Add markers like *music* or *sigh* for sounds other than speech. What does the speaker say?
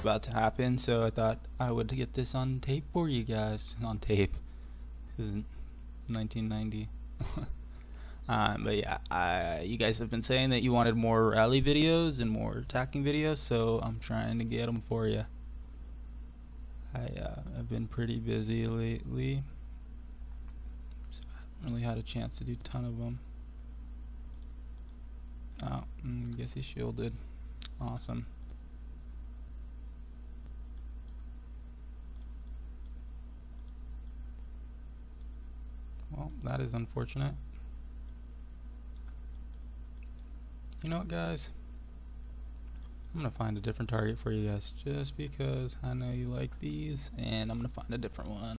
about to happen, so I thought I would get this on tape for you guys. On tape. This isn't 1990. um, *laughs* but yeah, I, you guys have been saying that you wanted more rally videos and more attacking videos, so I'm trying to get them for you. I uh, have been pretty busy lately, so I haven't really had a chance to do a ton of them. Oh, mm, guess he shielded. Awesome. Well, that is unfortunate. You know what, guys? I'm gonna find a different target for you guys just because I know you like these, and I'm gonna find a different one.